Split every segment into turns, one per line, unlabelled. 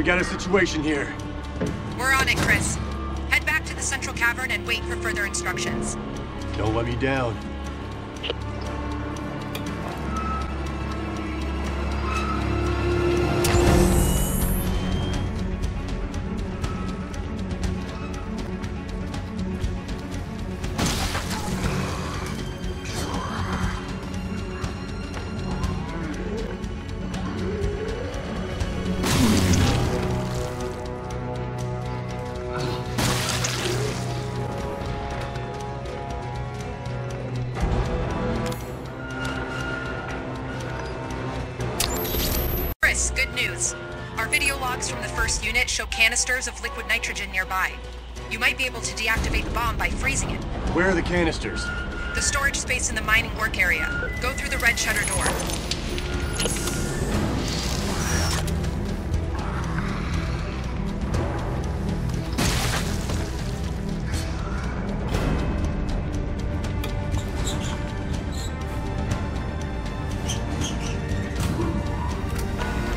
We got a situation here.
We're on it, Chris. Head back to the central cavern and wait for further instructions.
Don't let me down. Are the
storage space in the mining work area. Go through the red shutter door.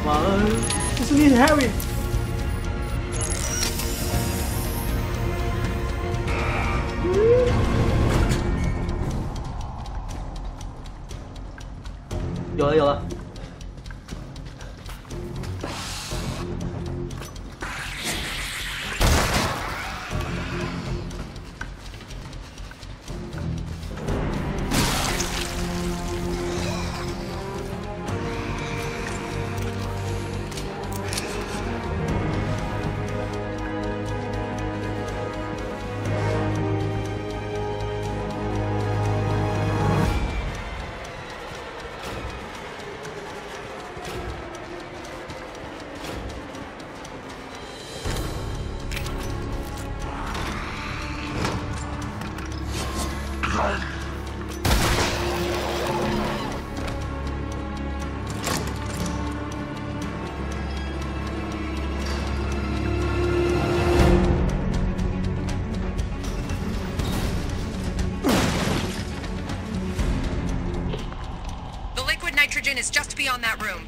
Wow, isn't it heavy?
Beyond that room.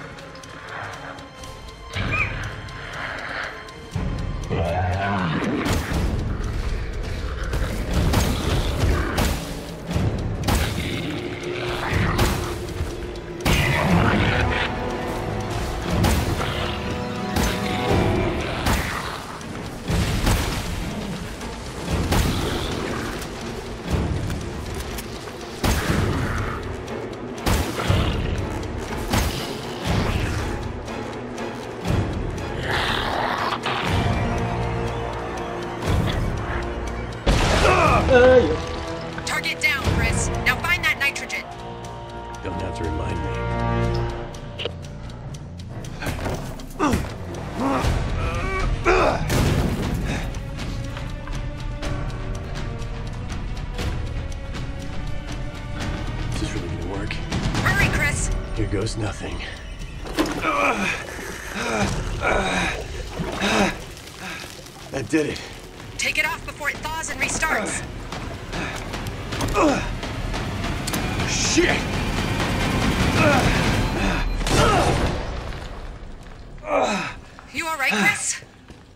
did it.
Take it off before it thaws and restarts.
Shit!
You alright, Chris?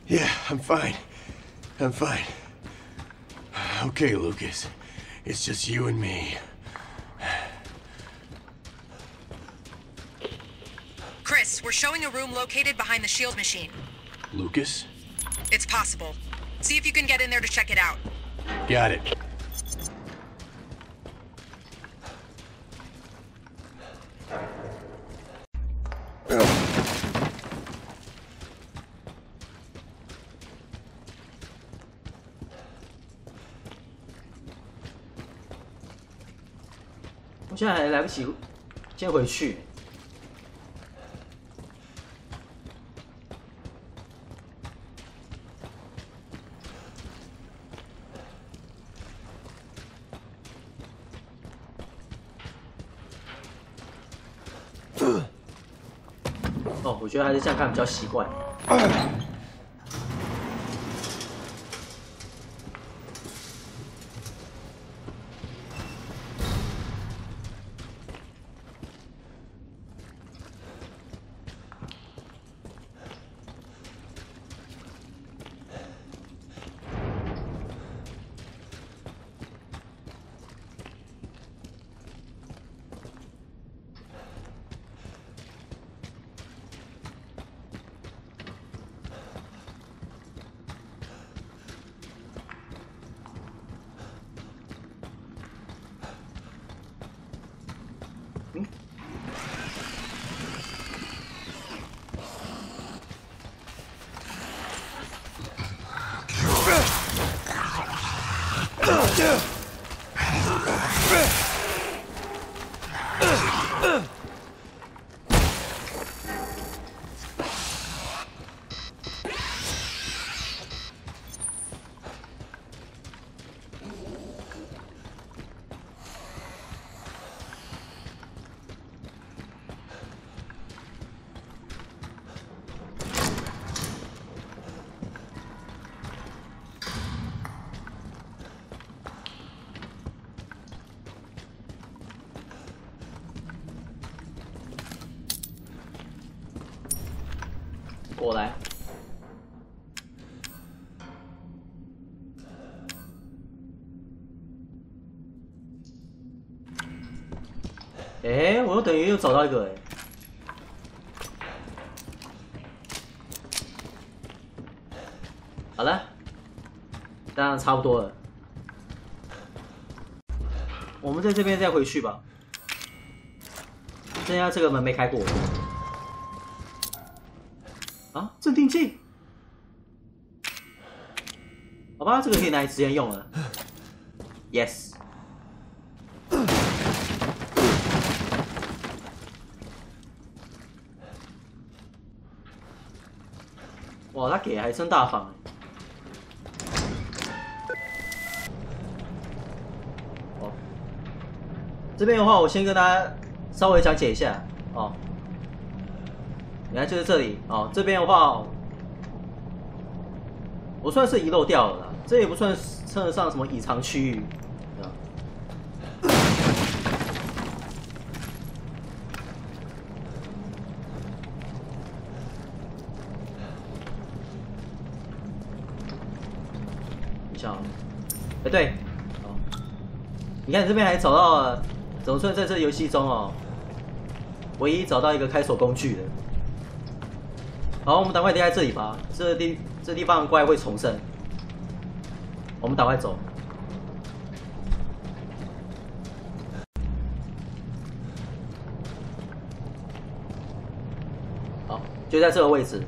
Yeah, I'm fine. I'm fine. Okay, Lucas. It's just you and me.
Chris, we're showing a room located behind the shield machine.
Lucas?
It's possible. See if you can get in there to check it out.
Got it.
我现在还来不及先回去。 我觉得还是这样看比较习惯。我来。哎，我又等于又找到一个哎。好了，当然差不多了。我们在这边再回去吧。剩下这个门没开过。啊，镇定剂。好吧，这个可以拿来直接用了。Yes。哇，他给还真大方。哦，这边的话，我先跟大家稍微讲解一下哦。原来就是这里哦，这边的话，我算是遗漏掉了，这也不算称得上什么隐藏区域。啊你想，哎对，哦，你看这边还找到了，总算在这游戏中哦，唯一找到一个开锁工具的。好，我们赶快离开这里吧。这地这地方怪会重生，我们赶快走。好，就在这个位置。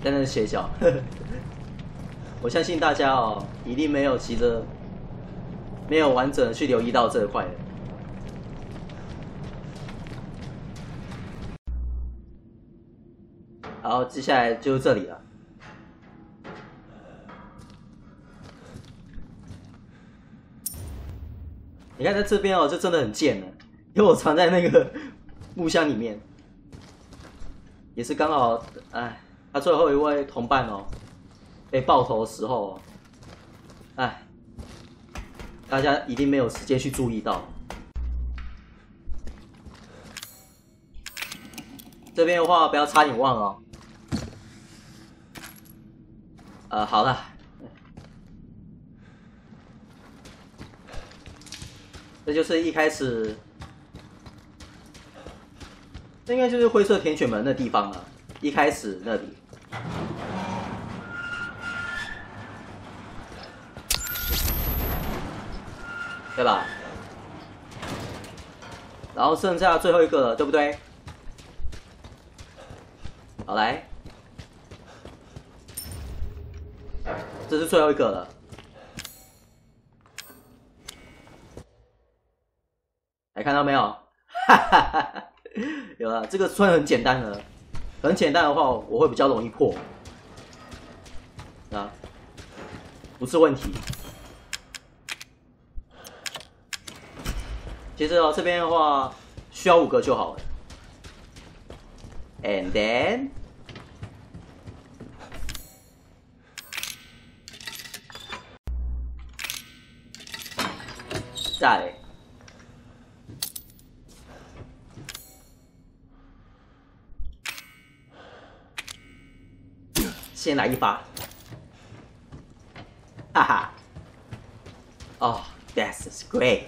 真的是邪教，我相信大家哦，一定没有急着没有完整的去留意到这块好，接下来就是这里了。你看在这边哦，就真的很贱了，因为我藏在那个木箱里面，也是刚好，哎，他最后一位同伴哦，被爆头的时候哦，哎，大家一定没有时间去注意到。这边的话不要差点忘了。呃，好了。这就是一开始，这应该就是灰色舔犬门的地方了。一开始那里，对吧？然后剩下最后一个了，对不对？好来，这是最后一个了。还看到没有？哈哈哈有了，这个算很简单的，很简单的话，我会比较容易破啊，不是问题。其实哦，这边的话需要五个就好了。And then，再。先来一发，哈哈！哦，That's great。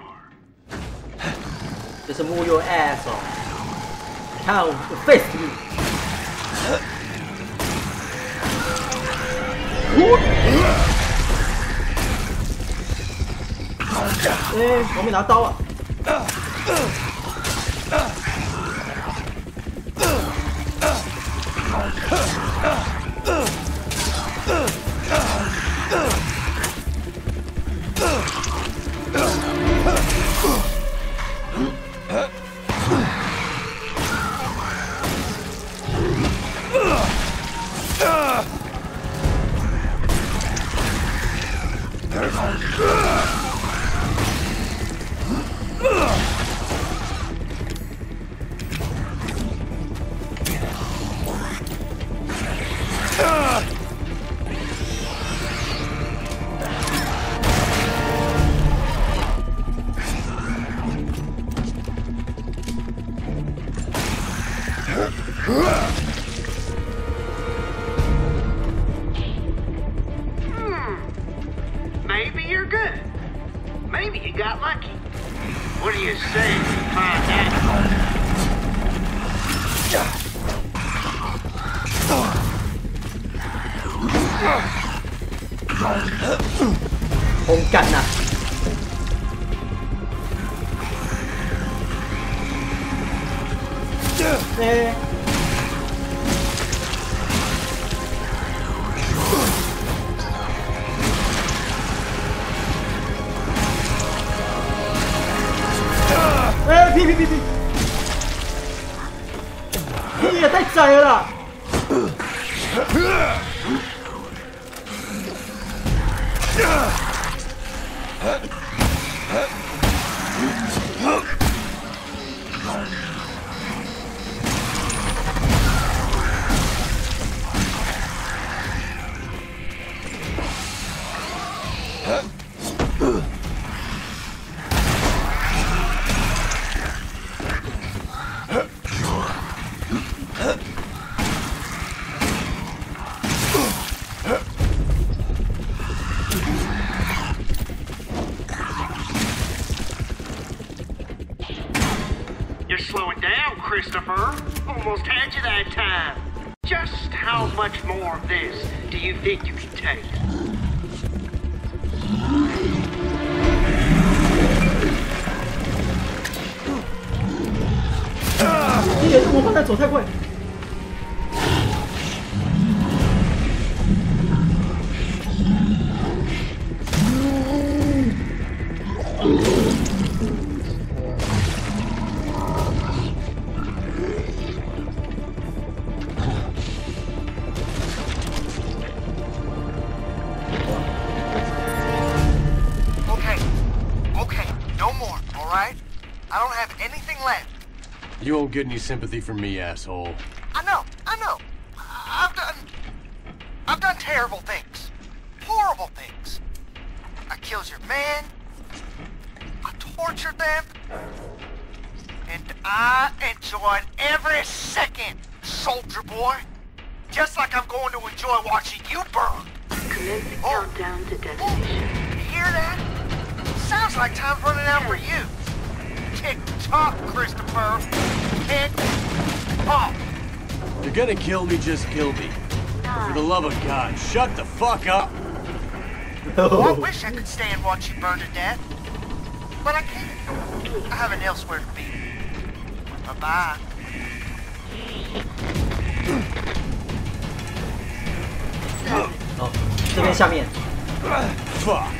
这是 move your ass 哦，看我 face me。哎，我没拿刀啊 这也是魔法弹走太快。
Won't get any sympathy from me, asshole.
I know, I know. I- I've done. I've done terrible things. Horrible things. I killed your man. I tortured them. And I enjoyed every second, soldier boy. Just like I'm going to enjoy watching you burn.
Commencing
Oh.
countdown to oh. detonation.
You hear that? Sounds like time's running out for you. Tick tock, Christopher Tick tock.
If you're gonna kill me, just kill me. For the love of God, shut the fuck up!
Oh, I wish I could stay and watch you burn to death. But I can't. I have an elsewhere to be. Bye-bye.
哦，这边下面，
Fuck!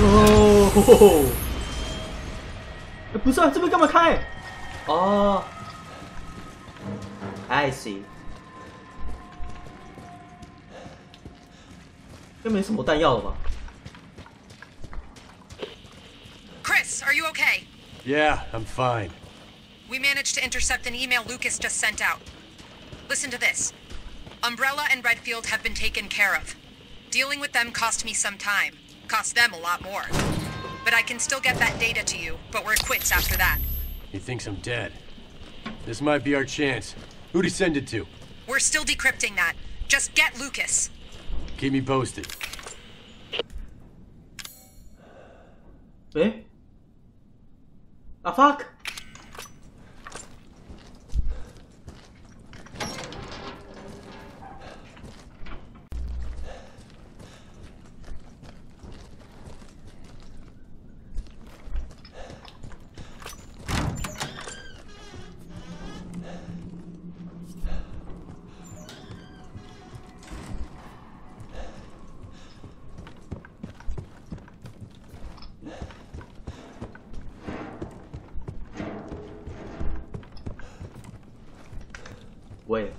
哦，吼吼吼哎不是啊，这边干嘛开？哦，I see，又没什么弹药了吧？
Chris, are you okay?
Yeah, I'm fine.
We managed to intercept an email Lucas just sent out. Listen to this. Umbrella and Redfield have been taken care of. Dealing with them cost me some time. Cost them a lot more. But I can still get that data to you, but we're quits after that.
He thinks I'm dead. This might be our chance. Who'd he send it to?
We're still decrypting that. Just get Lucas.
Keep me posted. Eh?
哎，啊 fuck！喂，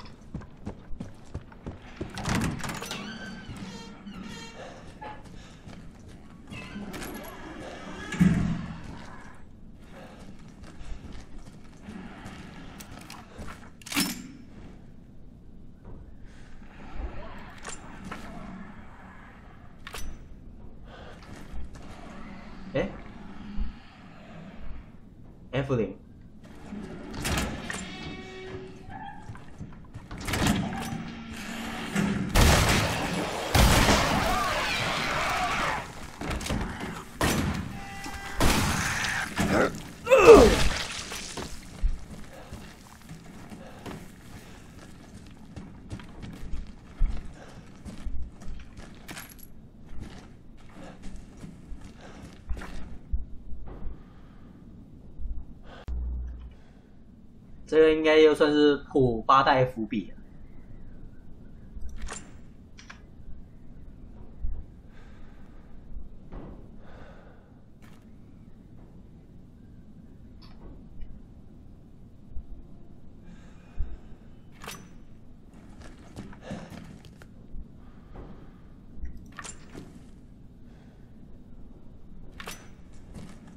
这个应该又算是普八代伏笔了。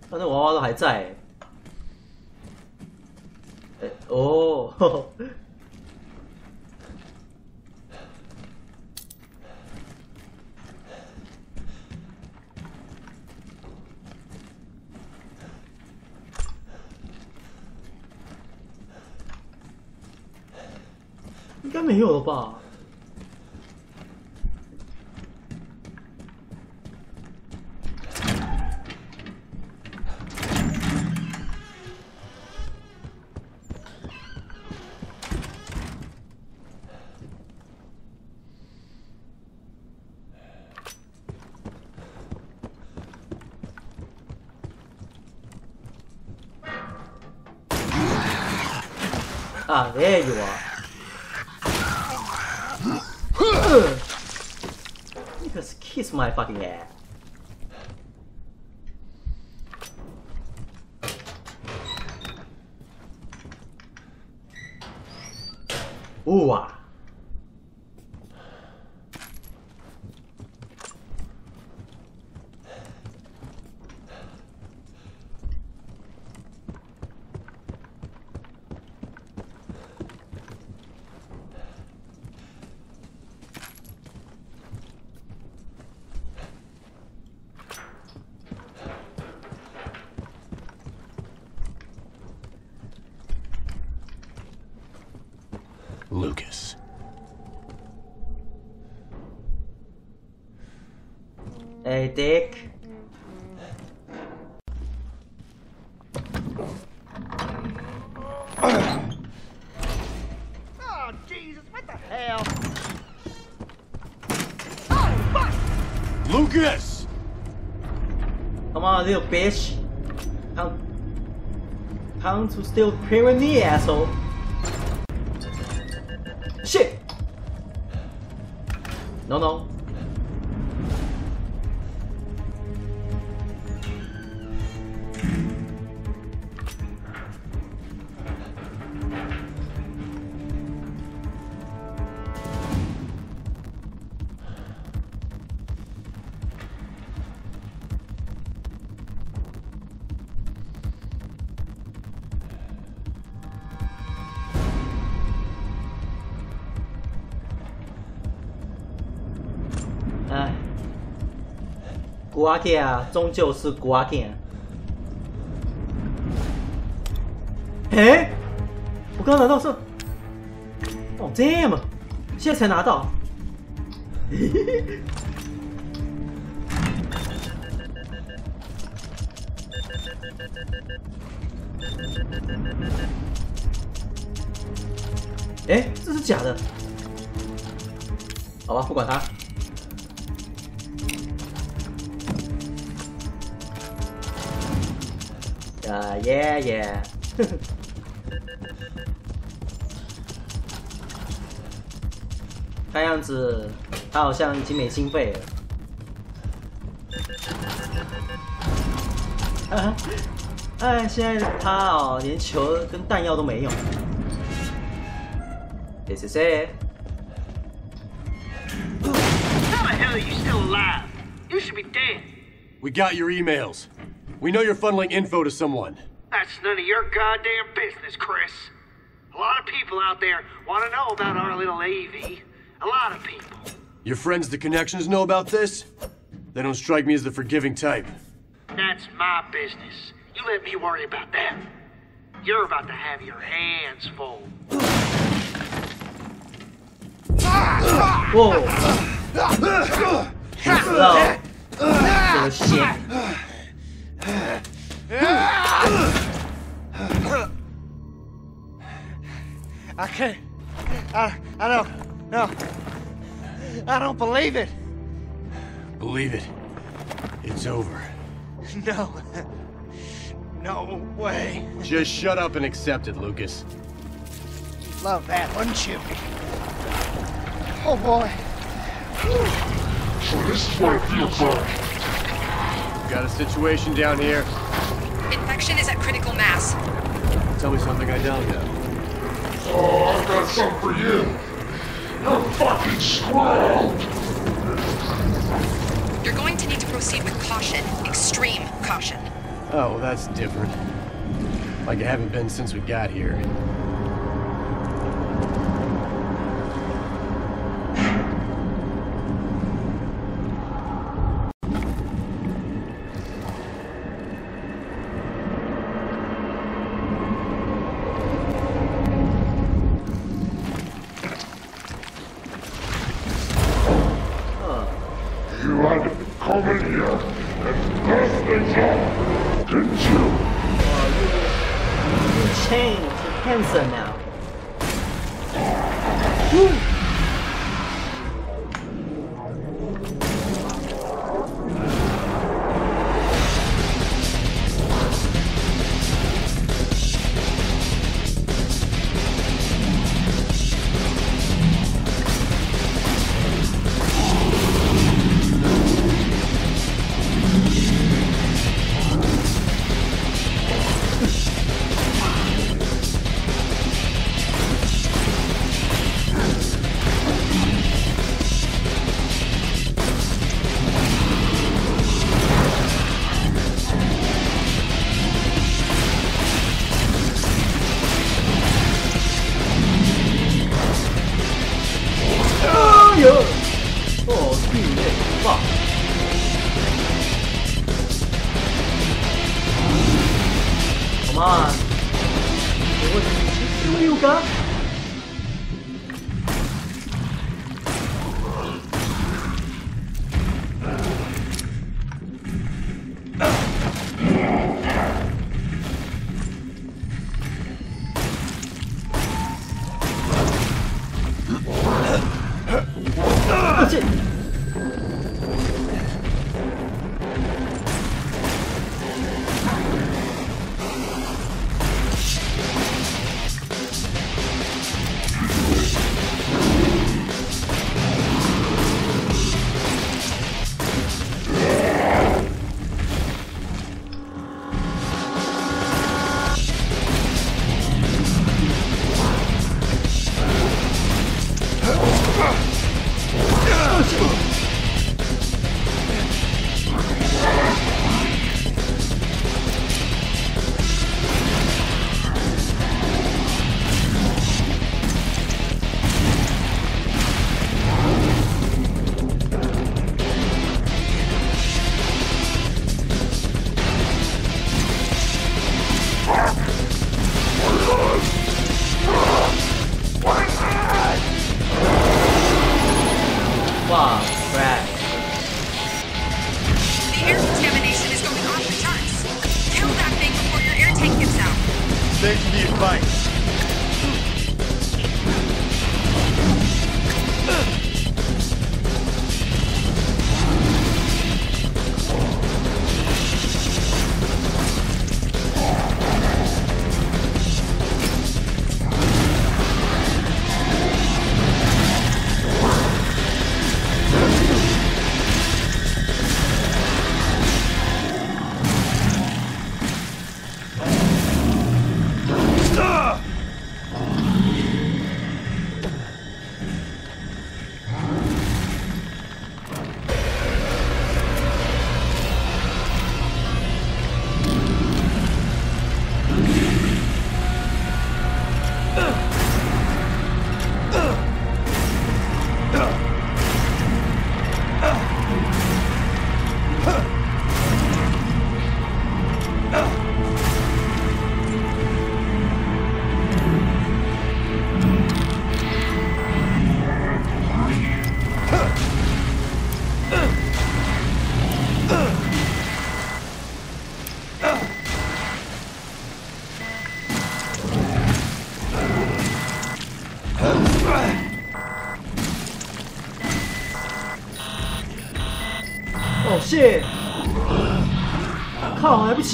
反正娃娃都还在、呵 呵 Uau! Dick.
Oh, Jesus, what the hell?
Lucas!
Come on, little bitch. Come, come to steal from me, asshole. 古阿 K 啊，终究是古阿 K 啊。哎，我刚刚拿到是，哦，damn，现在才拿到。哎，这是假的。好吧，不管它。啊耶耶！看样子他好像已经没经费了。啊！哎，现在他哦，连球跟弹药都没有。This is it.
How the hell are you still alive? You should be dead.
We got your emails. We know you're funneling info to someone.
That's none of your goddamn business, Chris. A lot of people out there want to know about our little AV. A lot of people.
Your friends, the connections, know about this? They don't strike me as the forgiving type.
That's my business. You let me worry about that. You're about to have your hands full.
Whoa. Hello. Full shit.
I can't. I, I don't. No. I don't believe it.
Believe it. It's over.
No. No way.
Just shut up and accept it, Lucas.
you love that, wouldn't you? Oh boy.
So this is what it feels like.
Got a situation down here.
Infection is at critical mass.
Tell me something I don't know.
Oh, I've got something for you. You're fucking screwed.
You're going to need to proceed with caution. Extreme caution.
Oh, well, that's different. Like I haven't been since we got here.
我第六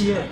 靠，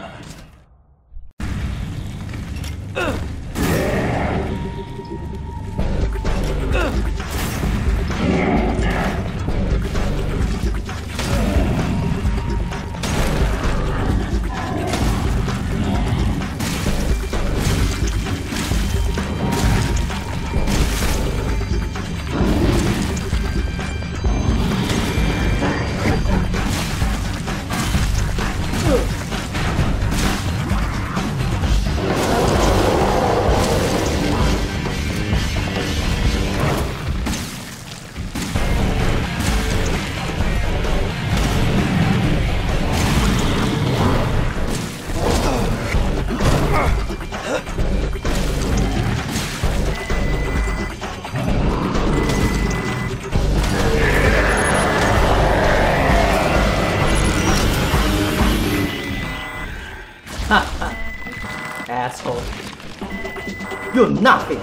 You're nothing.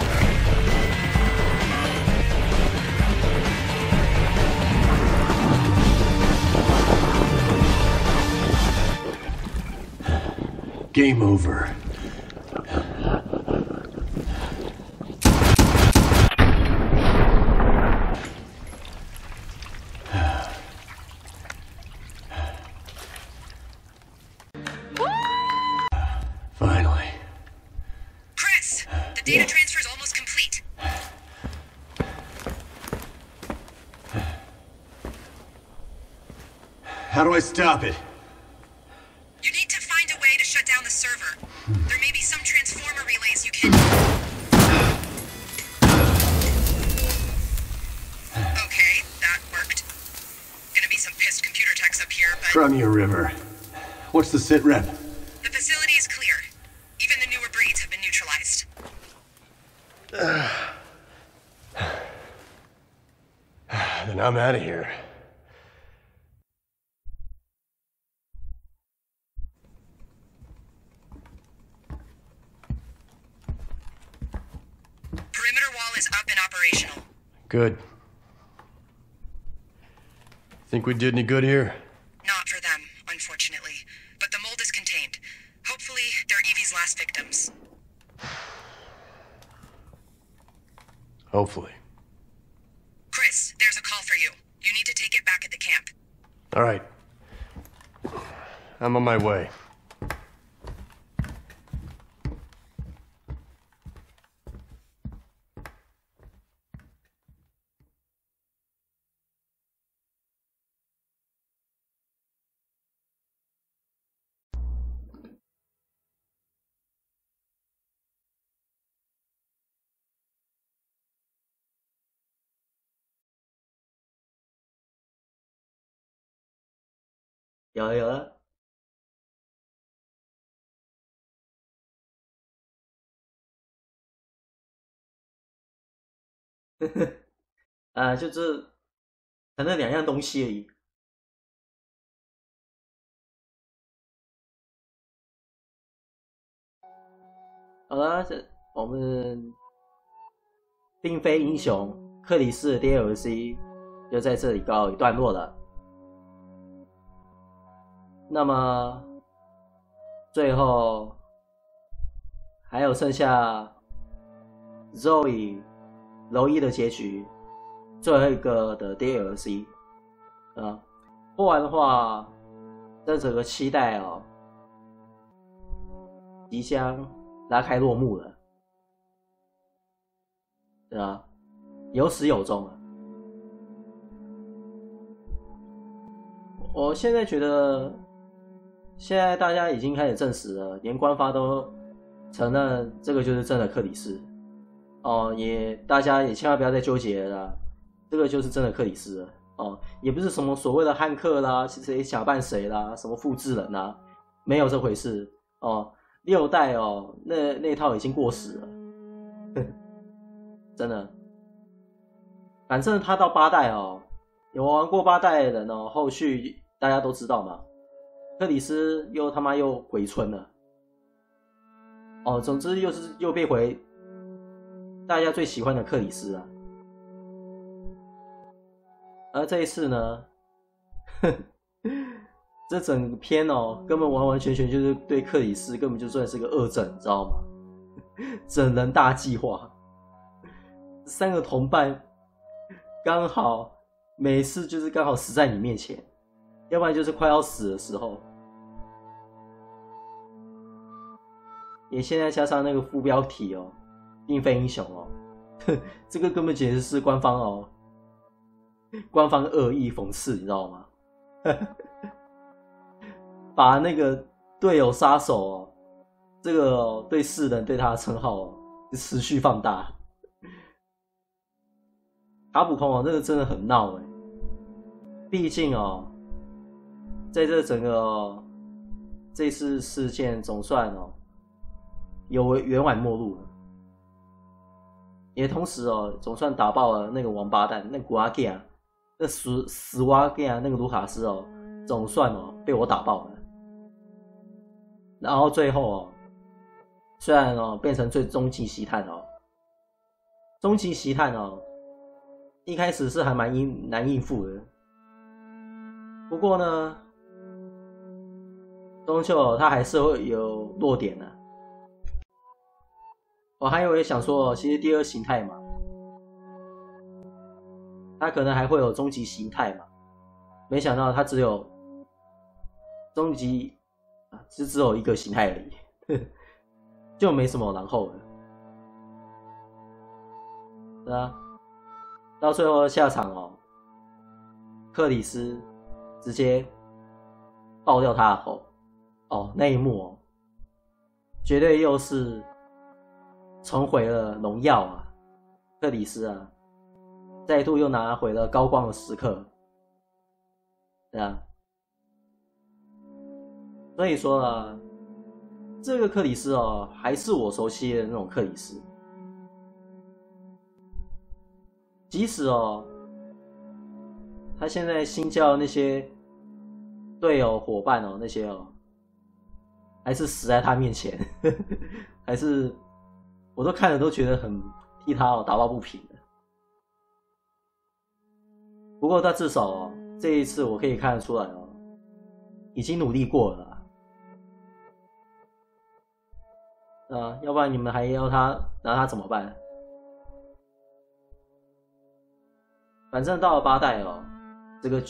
Game over. Stop it?
You need to find a way to shut down the server. There may be some transformer relays you can. Okay, that worked. Gonna be some pissed computer techs up here, but
From your River. What's the sit rep?
the facility is clear. Even the newer breeds have been neutralized.
Then I'm out of here.
Perimeter wall is up and operational.
Good. Think we did any good here?
Not for them, unfortunately. But the mold is contained. Hopefully, they're Evie's last victims.
Hopefully.
Chris, there's a call for you. You need to take it back at the camp.
All right. I'm on my way.
有了有了，啊，就这，反正两样东西而已。好了，这我们并非英雄克里斯的 DLC 就在这里告一段落了。那么最后还有剩下 Zoe 楼一的结局，最后一个的 DLC 啊，不然的话，这整个期待哦，即将拉开落幕了，对啊？有始有终了。我现在觉得，现在大家已经开始证实了，连官方都承认这个就是真的克里斯。哦，也大家也千万不要再纠结了，这个就是真的克里斯。哦，也不是什么所谓的汉克啦，谁假扮谁啦，什么复制人啦，没有这回事。哦，六代哦，那那套已经过时了，真的。反正他到八代哦，有玩过八代的人哦，后续大家都知道嘛，克里斯又他妈又回村了。哦，总之又是又变回大家最喜欢的克里斯啊。而这一次呢，这整篇哦，根本完完全全就是对克里斯根本就算是个恶整，你知道吗？整人大计划，三个同伴刚好每次就是刚好死在你面前，要不然就是快要死的时候。也现在加上那个副标题哦，并非英雄哦，这个根本简直是官方哦，官方恶意讽刺，你知道吗？把那个队友杀手哦，这个、哦、对世人对他的称号哦，持续放大。卡普空哦，这个真的很闹哎，毕竟哦，在这整个、哦、这次事件总算哦。有圆满末路了。也同时哦，总算打爆了那个王八蛋，那古阿 G 啊，那死死蛙 G 啊，那个卢卡斯哦，总算哦被我打爆了。然后最后哦，虽然哦变成最终极奇探哦，终极奇探哦，一开始是还蛮应难应付的，不过呢，终究他还是会有弱点的、我还以为想说，其实第二形态嘛，它可能还会有终极形态嘛，没想到它只有终极啊，就只有一个形态而已，就没什么然后了。是啊，到最后下场哦，克里斯直接爆掉他的头，哦，那一幕哦，绝对又是重回了荣耀啊！克里斯啊，再度又拿回了高光的时刻，对啊。所以说啊，这个克里斯哦，还是我熟悉的那种克里斯。即使哦，他现在新交那些队友伙伴哦，那些哦，还是死在他面前，还是我都看着都觉得很替他哦打抱不平的。不过他至少哦，这一次我可以看得出来哦，已经努力过了啦。啊，要不然你们还要他拿他怎么办？反正到了八代哦，这个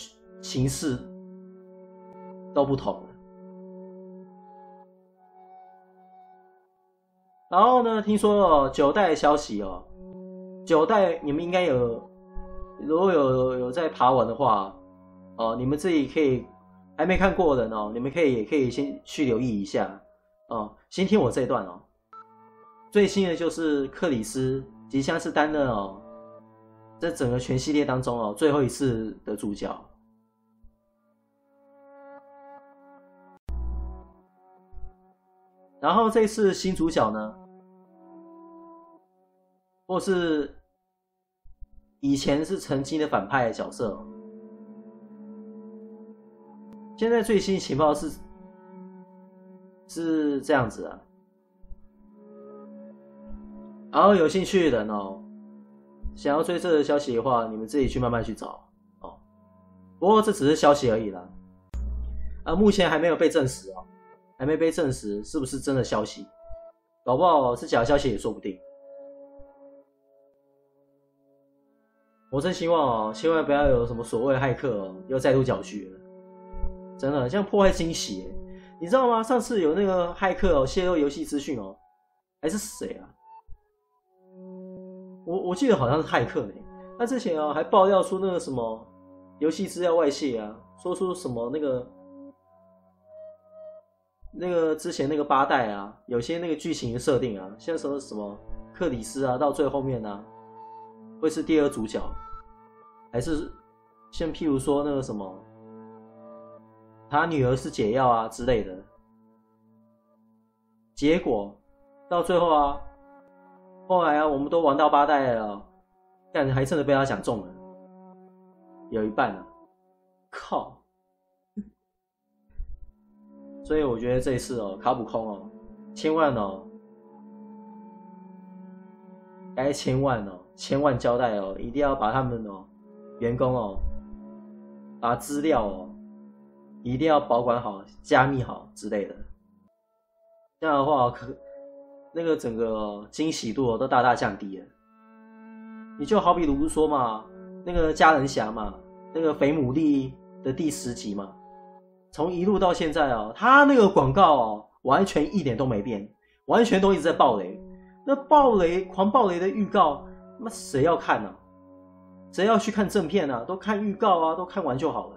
形势都不同。然后呢，听说哦，九代的消息哦，九代你们应该有，如果有有在爬文的话，哦，你们自己可以还没看过的人哦，你们可以也可以先去留意一下哦，先听我这一段哦。最新的就是克里斯即将是担任哦。这整个全系列当中哦，最后一次的主角。然后这次新主角呢，或是以前是曾经的反派角色，现在最新情报是是这样子啊。然后有兴趣的人哦。想要追这个消息的话，你们自己去慢慢去找哦。不过这只是消息而已啦，啊，目前还没有被证实哦，还没被证实是不是真的消息，搞不好是假消息也说不定。我真希望哦，千万不要有什么所谓骇客哦，又再度搅局了，真的像破坏惊喜，你知道吗？上次有那个骇客哦，泄露游戏资讯哦，还是谁啊？我我记得好像是骇客呢，他之前啊还爆料出那个什么游戏资料外泄啊，说出什么那个那个之前那个八代啊，有些那个剧情的设定啊，像什么什么克里斯啊，到最后面呢会是第二主角，还是像譬如说那个什么他女儿是解药啊之类的，结果到最后啊。后来啊，我们都玩到八代了，但还真的被他讲中了，有一半了，靠！所以我觉得这一次哦，卡普空哦，千万哦，该千万哦，千万交代哦，一定要把他们哦，员工哦，把资料哦，一定要保管好、加密好之类的，这样的话可。那个整个惊喜度都大大降低了。你就好比如说嘛，那个家人侠嘛，那个肥牡蛎的第十集嘛，从一路到现在啊，他那个广告哦，完全一点都没变，完全都一直在爆雷。那爆雷狂爆雷的预告，那谁要看呢？谁要去看正片啊？都看预告啊，都看完就好了。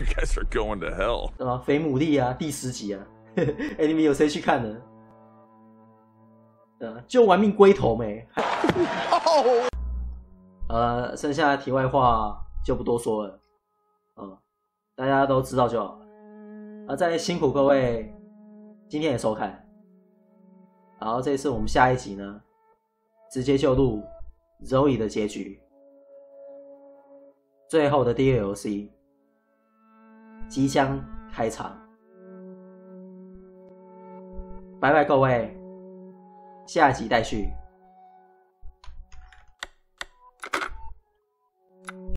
You guys are going to hell。
什么肥牡蛎啊，第十集啊，哎，你们有谁去看呢？呃，就玩命龟头没？呃，剩下的题外话就不多说了，嗯，大家都知道就好了。啊，再辛苦各位今天也收看，然后这次我们下一集呢，直接就录 Zoe 的结局，最后的 DLC 即将开场，拜拜各位，下集待续。